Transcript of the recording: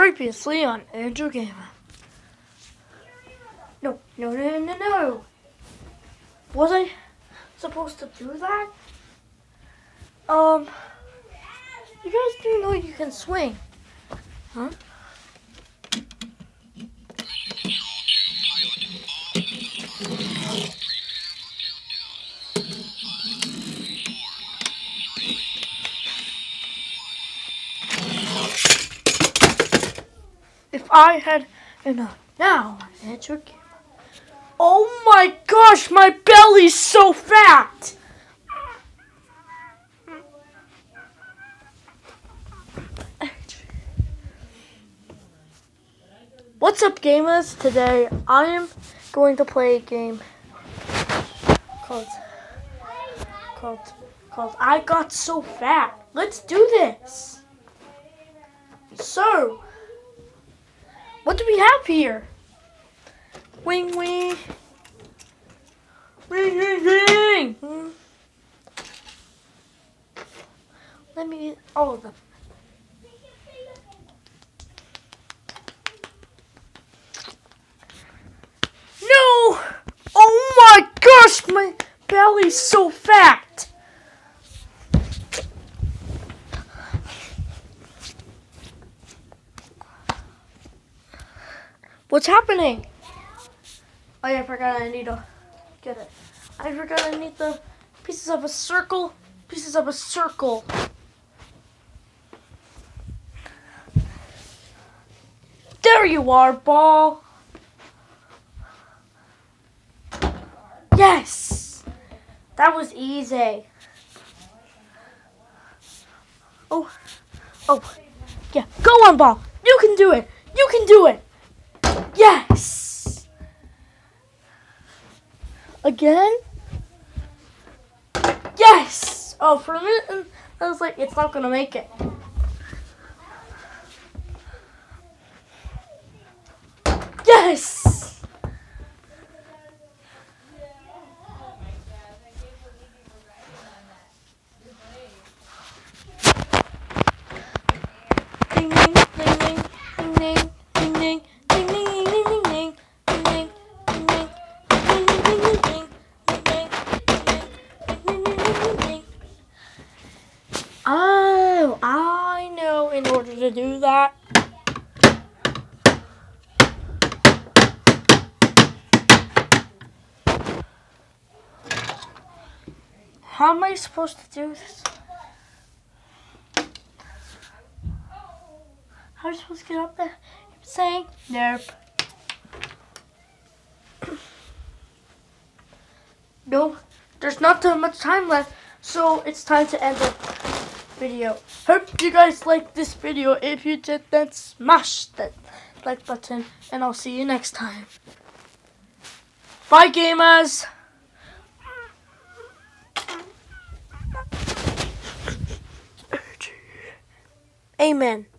Previously on Andrew Gamer. No, no, no, no, no. Was I supposed to do that? Um, you guys do know you can swing, huh? I had enough now, Andrew Gamer. Oh my gosh, my belly's so fat! What's up, gamers? Today I am going to play a game called called called I Got So Fat. Let's do this. So, what do we have here? Wing wing. Ring ring ring. Hmm. Let me get all of them. No! Oh my gosh, my belly's so fat. What's happening? Oh yeah, I forgot I need to get it. I forgot I need the pieces of a circle. Pieces of a circle. There you are, ball. Yes! That was easy. Oh, oh, yeah. Go on, ball. You can do it. You can do it. Yes! Again? Yes! Oh, for a minute, I was like, it's not gonna make it. Yes! Order to do that. How am I supposed to do this? How am I supposed to get up there? Keep saying nope. no, there's not that much time left, so it's time to end the video. Hope you guys liked this video. If you did, then smash that like button, and I'll see you next time. Bye, gamers. Amen.